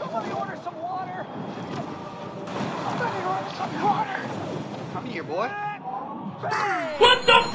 Somebody order some water. Somebody order some water. Come here, boy. What the?